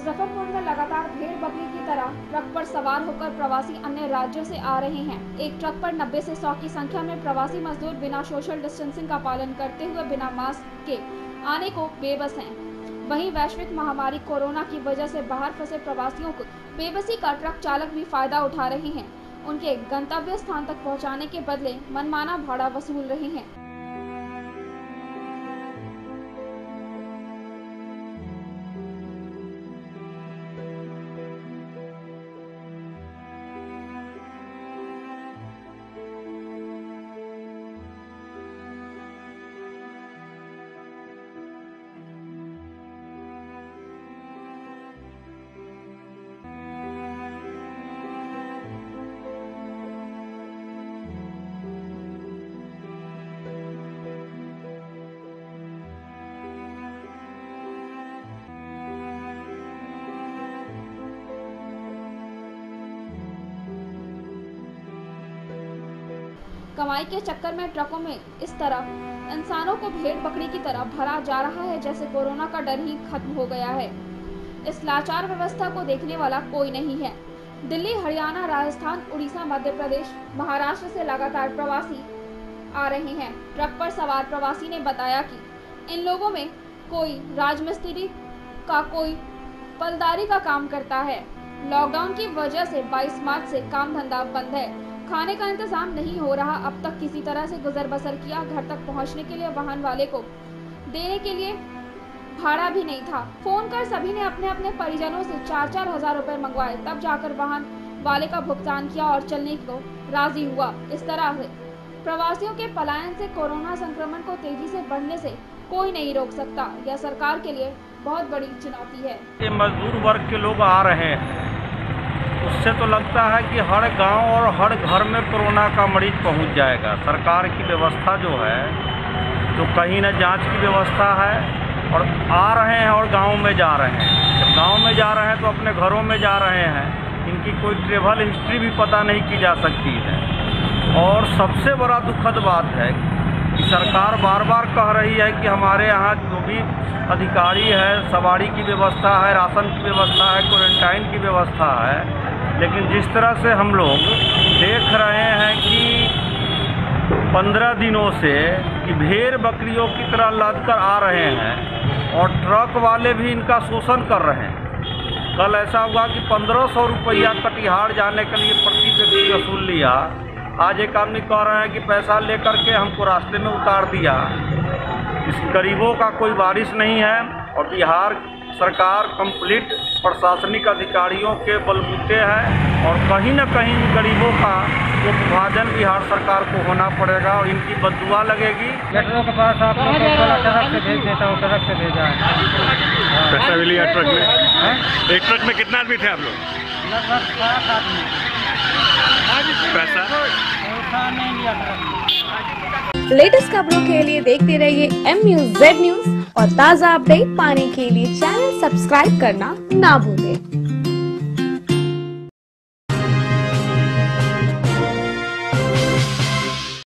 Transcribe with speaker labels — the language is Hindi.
Speaker 1: मुजफ्फरपुर में लगातार भेड़ बकरी की तरह ट्रक पर सवार होकर प्रवासी अन्य राज्यों से आ रहे हैं। एक ट्रक पर 90 से 100 की संख्या में प्रवासी मजदूर बिना सोशल डिस्टेंसिंग का पालन करते हुए बिना मास्क के आने को बेबस हैं। वहीं वैश्विक महामारी कोरोना की वजह से बाहर फंसे प्रवासियों को बेबसी का ट्रक चालक भी फ़ायदा उठा रहे हैं। उनके गंतव्य स्थान तक पहुँचाने के बदले मनमाना भाड़ा वसूल रहे हैं। कमाई के चक्कर में ट्रकों में इस तरह इंसानों को भेड़ बकरी की तरह भरा जा रहा है, जैसे कोरोना का डर ही खत्म हो गया है। इस लाचार व्यवस्था को देखने वाला कोई नहीं है। दिल्ली, हरियाणा, राजस्थान, उड़ीसा, मध्य प्रदेश, महाराष्ट्र से लगातार प्रवासी आ रहे हैं। ट्रक पर सवार प्रवासी ने बताया कि इन लोगों में कोई राजमिस्त्री का कोई पलदारी का काम करता है। लॉकडाउन की वजह से 22 मार्च से काम धंधा बंद है। खाने का इंतज़ाम नहीं हो रहा। अब तक किसी तरह से गुजर बसर किया घर तक पहुँचने के लिए वाहन वाले को। देने के लिए भाड़ा भी नहीं था। फ़ोन कर सभी ने अपने अपने परिजनों से चार चार हज़ार रुपए मंगवाए। तब जाकर वाहन वाले का भुगतान किया और चलने को राज़ी हुआ। इस तरह से प्रवासियों के पलायन से कोरोना संक्रमण को तेज़ी से बढ़ने से कोई नहीं रोक सकता। यह सरकार के लिए बहुत बड़ी चुनौती है।
Speaker 2: मजदूर वर्ग के लोग आ रहे हैं। उससे तो लगता है कि हर गाँव और हर घर में कोरोना का मरीज़ पहुँच जाएगा। सरकार की व्यवस्था जो है तो कहीं न जाँच की व्यवस्था है और आ रहे हैं और गाँव में जा रहे हैं। जब गाँव में जा रहे हैं तो अपने घरों में जा रहे हैं। इनकी कोई ट्रेवल हिस्ट्री भी पता नहीं की जा सकती है। और सबसे बड़ा दुखद बात है सरकार बार बार कह रही है कि हमारे यहाँ जो भी अधिकारी है, सवारी की व्यवस्था है, राशन की व्यवस्था है, क्वारंटाइन की व्यवस्था है, लेकिन जिस तरह से हम लोग देख रहे हैं कि पंद्रह दिनों से कि भेड़ बकरियों की तरह लद कर आ रहे हैं और ट्रक वाले भी इनका शोषण कर रहे हैं। कल ऐसा हुआ कि पंद्रह सौ रुपया कटिहार जाने के लिए प्रति व्यक्ति वसूल लिया। आज एक आदमी कह रहे हैं कि पैसा लेकर के हमको रास्ते में उतार दिया। इस गरीबों का कोई बारिश नहीं है और बिहार सरकार कंप्लीट प्रशासनिक अधिकारियों के बलबूते है और कहीं ना कहीं गरीबों का वो विभाजन बिहार सरकार को होना पड़ेगा और इनकी बदुआ लगेगी।
Speaker 3: मेट्रो के पास आप लोग ट्रक से भेज देता हूँ ट्रक से भेजा है।
Speaker 4: पैसा भी लिया ट्रक में? एक ट्रक में कितना आदमी थे आप लोग?
Speaker 3: लगभग सात आदमी।
Speaker 5: लेटेस्ट खबरों के लिए देखते रहिए एम न्यूज़ जेड न्यूज़ और ताज़ा अपडेट पाने के लिए चैनल सब्सक्राइब करना ना भूलें।